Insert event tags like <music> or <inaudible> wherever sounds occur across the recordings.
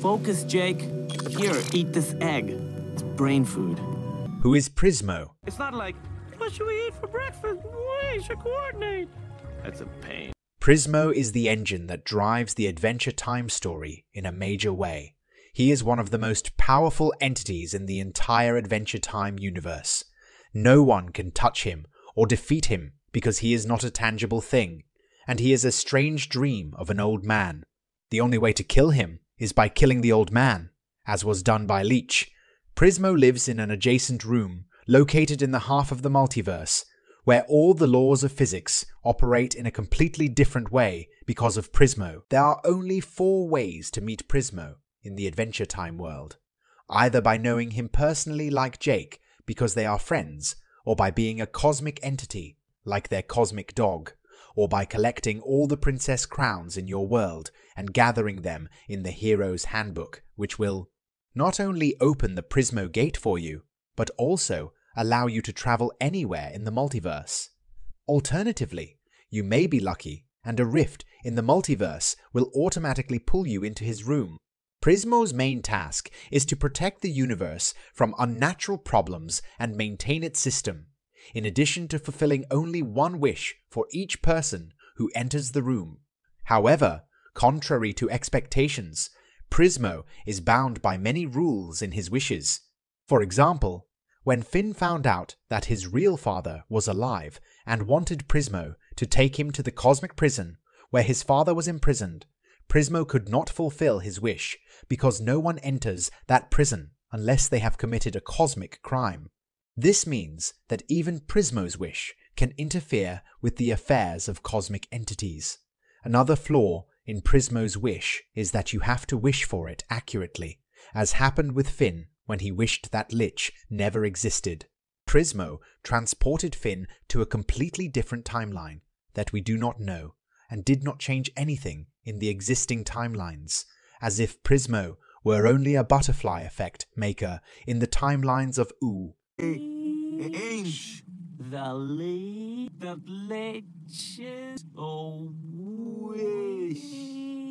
Focus, Jake. Here, eat this egg. It's brain food. Who is Prismo? It's not like, what should we eat for breakfast? We should coordinate. That's a pain. Prismo is the engine that drives the Adventure Time story in a major way. He is one of the most powerful entities in the entire Adventure Time universe. No one can touch him or defeat him because he is not a tangible thing, and he is a strange dream of an old man. The only way to kill him is by killing the old man, as was done by Lich. Prismo lives in an adjacent room located in the half of the multiverse where all the laws of physics operate in a completely different way because of Prismo. There are only four ways to meet Prismo in the Adventure Time world either by knowing him personally like Jake because they are friends, or by being a cosmic entity like their cosmic dog, or by collecting all the princess crowns in your world and gathering them in the hero's handbook, which will not only open the Prismo gate for you, but also allow you to travel anywhere in the multiverse. Alternatively, you may be lucky and a rift in the multiverse will automatically pull you into his room. Prismo's main task is to protect the universe from unnatural problems and maintain its system, in addition to fulfilling only one wish for each person who enters the room. However, contrary to expectations, Prismo is bound by many rules in his wishes. For example, when Finn found out that his real father was alive and wanted Prismo to take him to the cosmic prison where his father was imprisoned, Prismo could not fulfill his wish because no one enters that prison unless they have committed a cosmic crime. This means that even Prismo's wish can interfere with the affairs of cosmic entities. Another flaw in Prismo's wish is that you have to wish for it accurately, as happened with Finn when he wished that Lich never existed. Prismo transported Finn to a completely different timeline that we do not know, and did not change anything in the existing timelines, as if Prismo were only a butterfly effect maker in the timelines of Ooh. The lead, the leches, oh,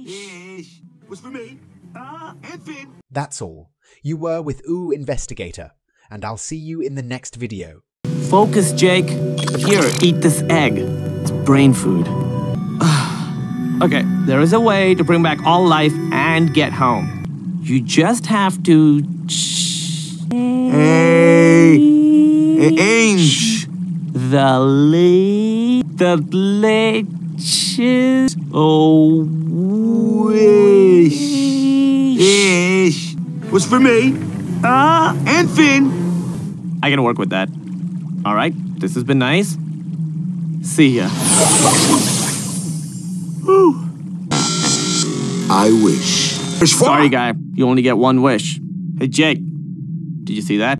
Ish was for me ah. and Finn. That's all. You were with Ooo Investigator, and I'll see you in the next video. Focus, Jake. Here, eat this egg. It's brain food. <sighs> okay, there is a way to bring back all life and get home. You just have to. Hey, Ainge. The lead, the leches, oh, Wish. Ish was for me ah. and Finn. I can work with that. All right, this has been nice. See ya. I wish. Sorry, guy. You only get one wish. Hey, Jake. Did you see that?